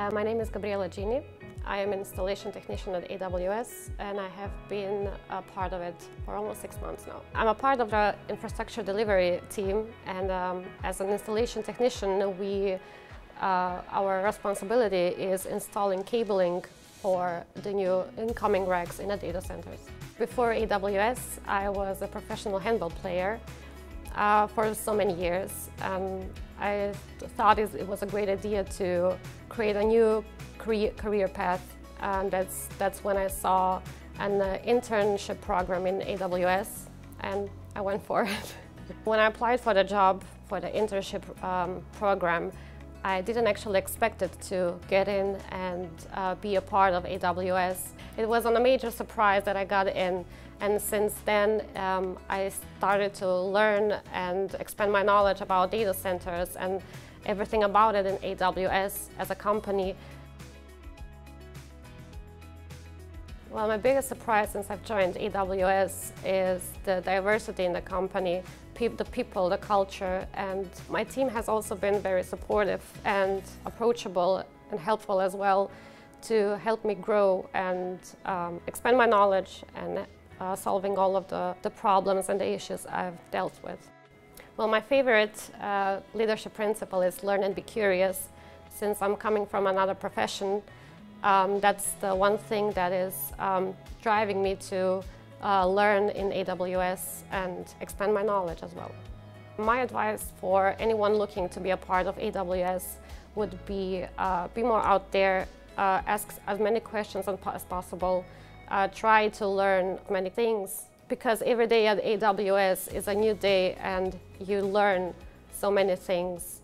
Uh, my name is Gabriela Gini. I am an installation technician at AWS and I have been a part of it for almost six months now. I'm a part of the infrastructure delivery team and um, as an installation technician we uh, our responsibility is installing cabling for the new incoming racks in the data centers. Before AWS I was a professional handball player uh, for so many years. Um, I thought it was a great idea to create a new career path and that's, that's when I saw an uh, internship program in AWS and I went for it. when I applied for the job for the internship um, program, I didn't actually expect it to get in and uh, be a part of AWS. It was a major surprise that I got in and since then um, I started to learn and expand my knowledge about data centers and everything about it in AWS as a company. Well, my biggest surprise since I've joined AWS is the diversity in the company, pe the people, the culture, and my team has also been very supportive and approachable and helpful as well to help me grow and um, expand my knowledge and uh, solving all of the, the problems and the issues I've dealt with. Well, my favorite uh, leadership principle is learn and be curious. Since I'm coming from another profession, um, that's the one thing that is um, driving me to uh, learn in AWS and expand my knowledge as well. My advice for anyone looking to be a part of AWS would be uh, be more out there, uh, ask as many questions as possible, uh, try to learn many things because every day at AWS is a new day and you learn so many things